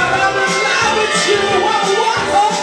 I'm alive with you. Oh, oh, oh.